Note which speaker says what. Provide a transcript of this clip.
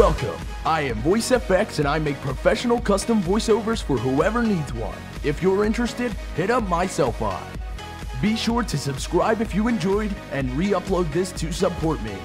Speaker 1: Welcome. I am VoiceEffects and I make professional custom voiceovers for whoever needs one. If you're interested, hit up my cell phone. Be sure to subscribe if you enjoyed and re-upload this to support me.